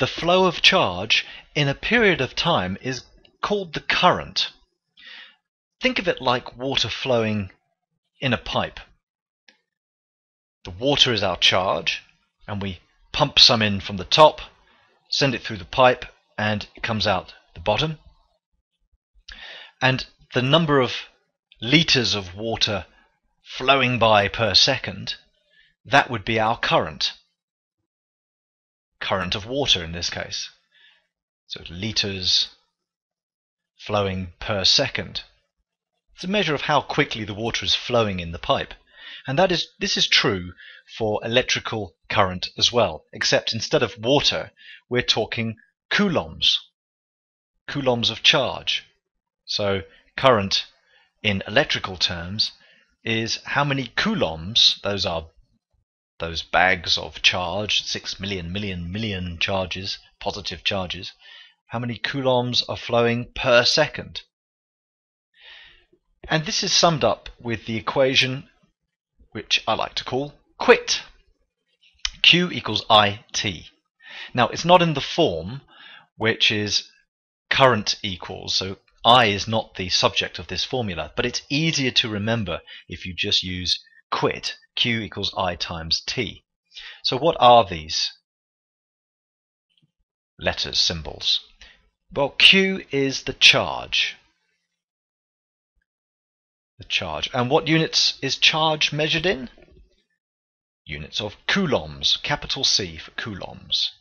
the flow of charge in a period of time is called the current. Think of it like water flowing in a pipe. The water is our charge, and we pump some in from the top, send it through the pipe, and it comes out the bottom. And the number of liters of water flowing by per second, that would be our current. Current of water in this case. So liters flowing per second. It's a measure of how quickly the water is flowing in the pipe. And that is this is true for electrical current as well, except instead of water, we're talking coulombs. Coulombs of charge. So current in electrical terms is how many coulombs, those are those bags of charge, six million, million, million charges, positive charges, how many coulombs are flowing per second. And this is summed up with the equation which I like to call quit. Q equals IT. Now, it's not in the form which is current equals, so I is not the subject of this formula, but it's easier to remember if you just use quit, Q equals I times T. So what are these letters, symbols? Well, Q is the charge. The charge. And what units is charge measured in? Units of coulombs, capital C for coulombs.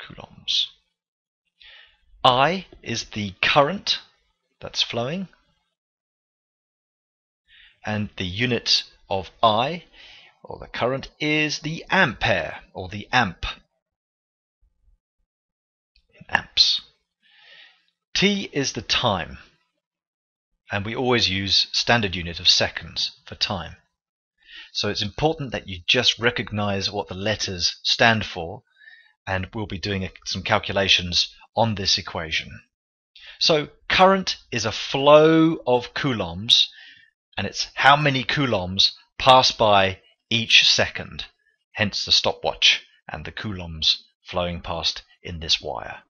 Coulombs. I is the current that's flowing. And the unit of I, or the current, is the ampere, or the amp. In amps. T is the time. And we always use standard unit of seconds for time. So it's important that you just recognize what the letters stand for, and we'll be doing some calculations on this equation. So current is a flow of coulombs, and it's how many coulombs pass by each second, hence the stopwatch and the coulombs flowing past in this wire.